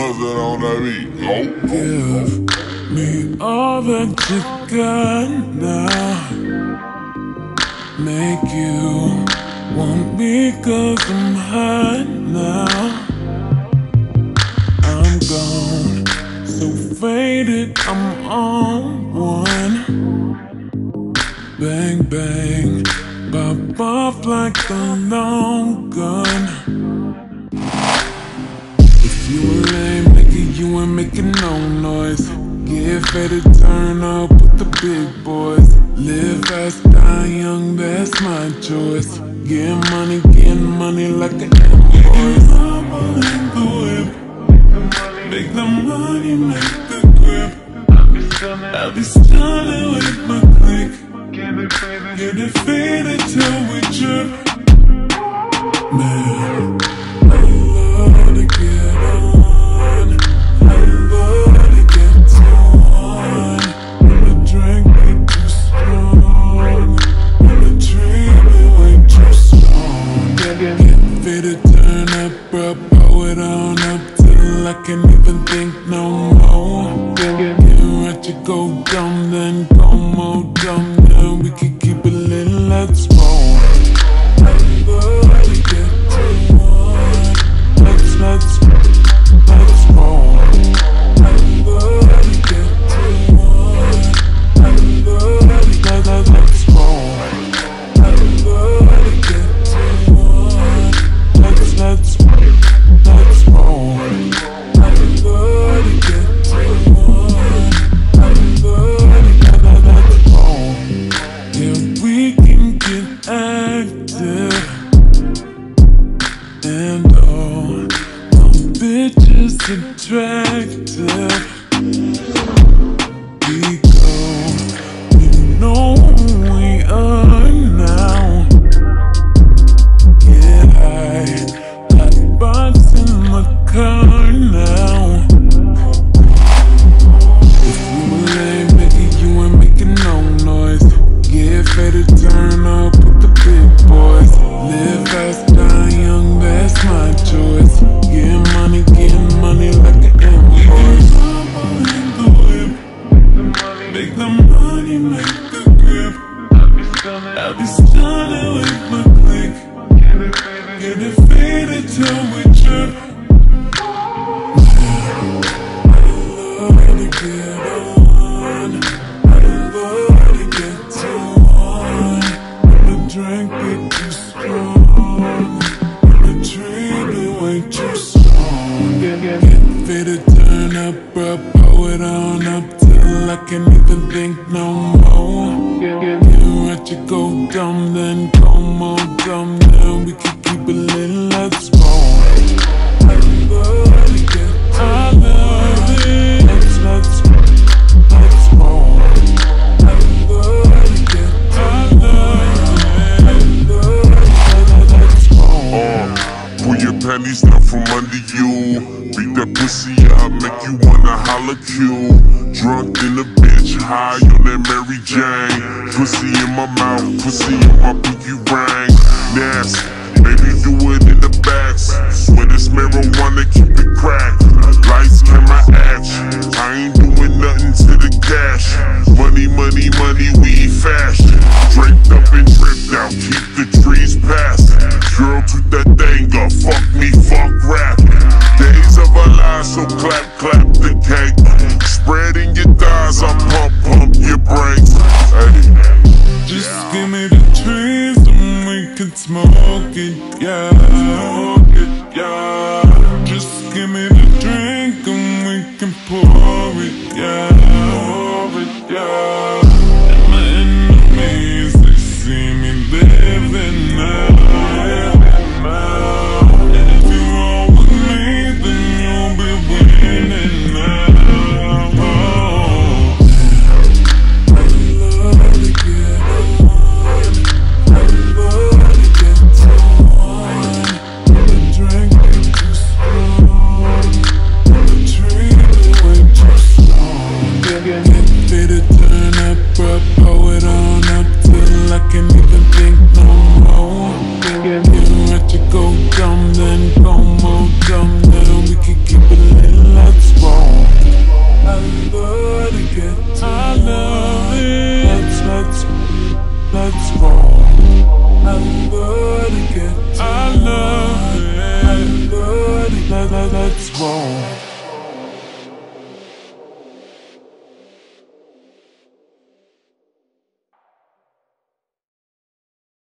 What's on that beat? Give me all that you got now. Make you want me cause I'm hot now. I'm gone, so faded, I'm on one. Bang, bang, pop off like a long gun. You ain't lame, nigga, you ain't making no noise. Get fed to turn up with the big boys. Live fast, die young, that's my choice. Get money, get money like an invoice. Make the money, make the grip. I'll be stunning with my click. Get it faded till we trip. Man. go dumb, then go more dumb. contractor. good. Better turn up, bro, blow it on up till I can't even think no more. You watch it go dumb then go more dumb I make you wanna holla Q Drunk in the bitch, high on that Mary Jane. Pussy in my mouth, pussy in my pinky ring. Nasty, baby yeah.